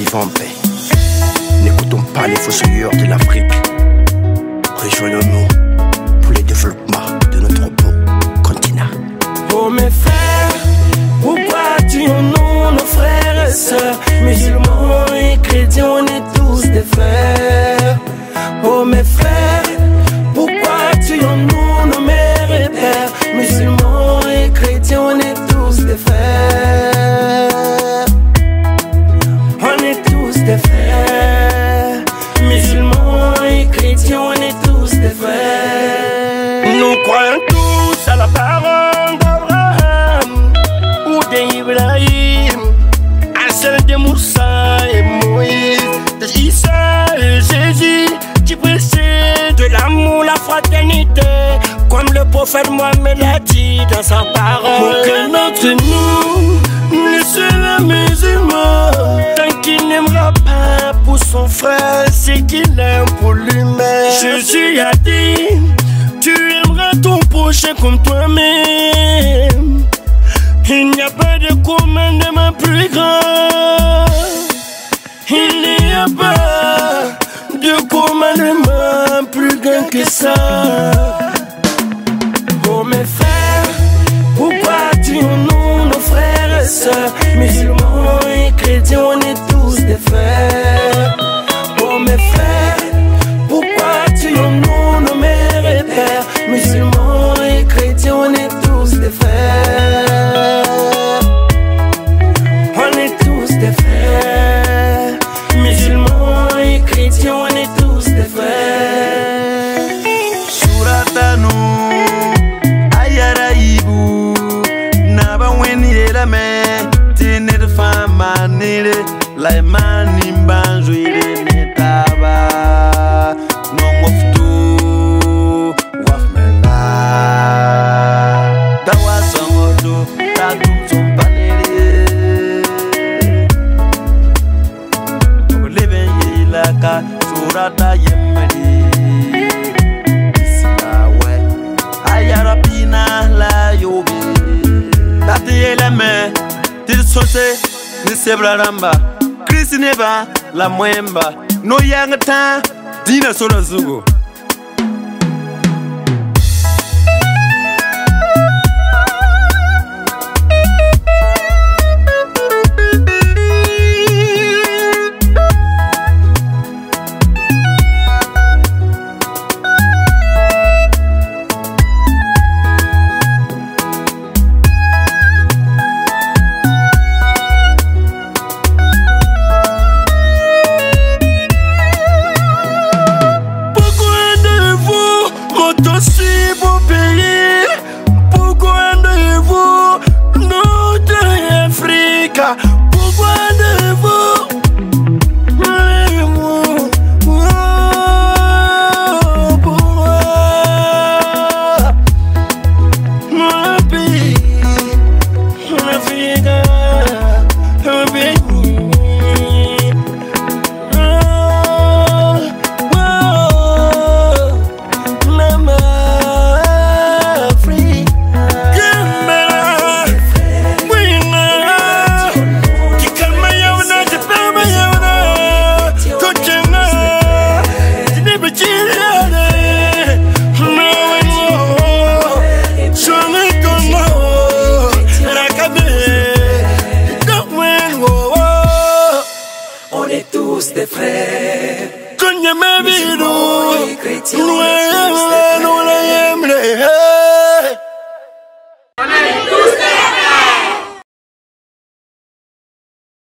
vivant en paix. N'écoutons pas les fossoyeurs de l'Afrique. Rejoignons-nous pour le développement de notre beau continent. Oh mes frères, pourquoi tuons-nous nos frères et sœurs? Musulmans et chrétiens, on est tous des frères. Fraternité, comme le prophète Mohamed l'a dit dans sa parole. Aucun d'entre nous ne sera musulman tant qu'il n'aimera pas pour son frère ce qu'il aime pour lui-même. Jésus a dit, tu aimeras ton prochain comme toi-même. Il n'y a pas de commandement plus grand. Chrétiens, on est tous des frères. suratanu ayara yibu naba weni yelame tinir fama nire laimani banjo ire ne taba nongoftu wafmena dawa songodo tatum sompanere José ni seblaramba Chris Neva la mwemba. No yanga ta dina solo zugo